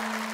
Thank you.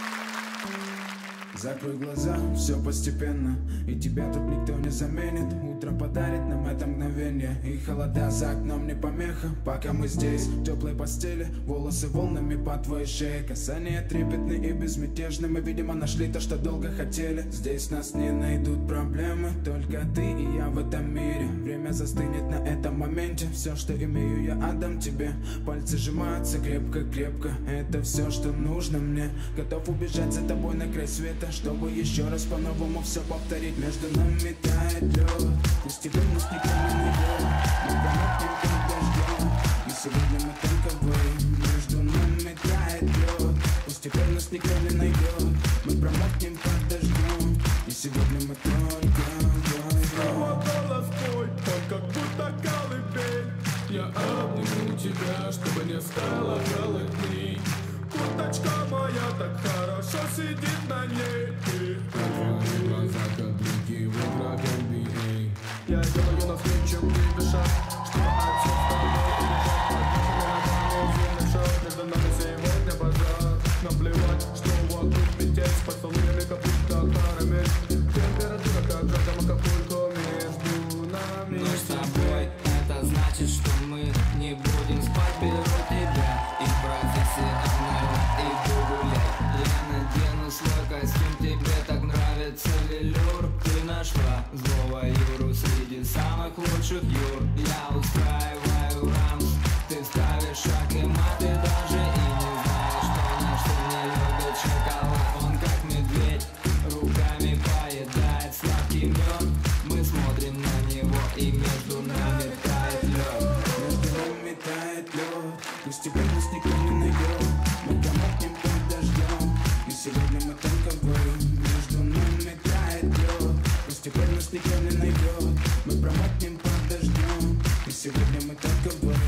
Закрой глаза, все постепенно И тебя тут никто не заменит. Утро подарит нам это мгновение И холода за окном не помеха. Пока мы здесь, в теплой постели Волосы волнами по твоей шее. Касания трепетные и безмятежны Мы, видимо, нашли то, что долго хотели. Здесь нас не найдут проблемы Только ты и я в этом мире. Время застынет на этом моменте Все, что имею, я отдам тебе. Пальцы сжимаются крепко-крепко Это все, что нужно мне. Готов убежать за тобой на край света это Чтобы еще раз по-новому все повторить. Между нами тает лед Постепенно не найдет Мы промокнем под дождем И сегодня мы только вы. Между нами тает лед Постепенно не найдет Мы промокнем под дождем И сегодня мы только вдвоем Снова твой, он как будто колыбель Я обниму тебя, чтобы не стало холодней Курточка моя так хорошо сидит на ней. Твои глаза как блики в играх NBA Я делаю навстречу тебе шаг Чтобы отсюда между нами сегодня что вокруг С поцелуями как будто Температура как жажда Акапулько между нами с тобой, это значит, что мы не будем спать Ты нашла злого Юру среди самых лучших. Юр Я устраиваю рамс, ты ставишь шаг и мат Ты даже и не знаешь, что наш сын не любит шоколад. Он как медведь, руками поедает сладкий мед. Мы смотрим на него и между нами тает лед. Между нами тает лед Постепенно снег не найдет. Мы под дождем если ее не найдет Мы промокнем под дождем. И сегодня мы так вдвоем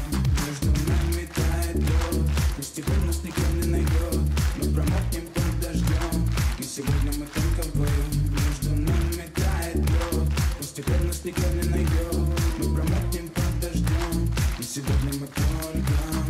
Между нами тает лед Пусть теперь нас никто не найдет Мы промокнем под дождем. И сегодня мы так вдвоем Между нами тает лед Пусть теперь нас никто не найдет Мы промокнем под дождем. И сегодня мы только